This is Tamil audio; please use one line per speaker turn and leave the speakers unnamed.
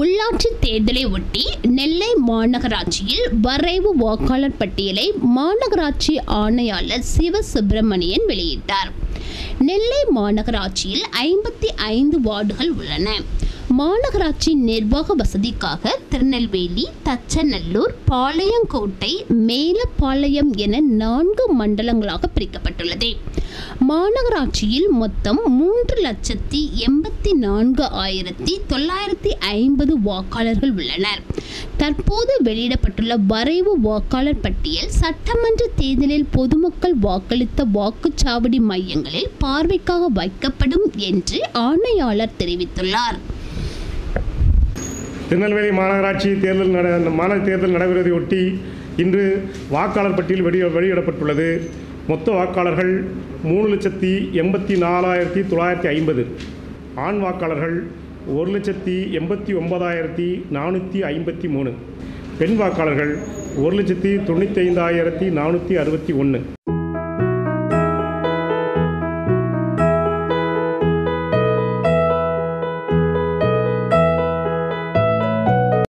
உள்ளாட்சி தேர்தலை ஒட்டி நெல்லை மாநகராட்சியில் வரைவு வாக்காளர் பட்டியலை மாநகராட்சி ஆணையாளர் சிவசுப்பிரமணியன் வெளியிட்டார். நெல்லை மாநகராட்சியில் ஐம்பத்தி ஐந்து வார்டுகள் உள்ளன. மாநகராட்சி நிர்வாக வசதிக்காக திருநெல்வேலி தச்சநல்லூர் பாளையங்கோட்டை மேலப்பாளையம் என நான்கு மண்டலங்களாக பிரிக்கப்பட்டுள்ளது. மாநகராட்சியில் மொத்தம் மூன்று லட்சத்தி எண்பத்தி நான்கு ஆயிரத்தி தொள்ளாயிரத்தி ஐம்பது வாக்காளர்கள் உள்ளனர். தற்போது வெளியிடப்பட்டுள்ள வரைவு வாக்காளர் பட்டியல் சட்டமன்ற தேர்தலில் பொதுமக்கள் வாக்களித்த வாக்குச்சாவடி மையங்களில் பார்வைக்காக வைக்கப்படும் என்று ஆணையாளர் தெரிவித்துள்ளார்.
திருநெல்வேலி மாநகராட்சி தேர்தல் நட மாநகர தேர்தல் நடைபெறுவதையொட்டி இன்று வாக்காளர் பட்டியல் வெளி வெளியிடப்பட்டுள்ளது. மொத்த வாக்காளர்கள் மூணு லட்சத்தி எண்பத்தி நாலாயிரத்தி தொள்ளாயிரத்தி ஐம்பது. ஆண் வாக்காளர்கள் ஒரு லட்சத்தி எண்பத்தி ஒன்பதாயிரத்தி நானூற்றி ஐம்பத்தி மூணு. பெண் வாக்காளர்கள் ஒரு லட்சத்தி தொண்ணூற்றி ஐந்தாயிரத்தி நானூற்றி அறுபத்தி ஒன்று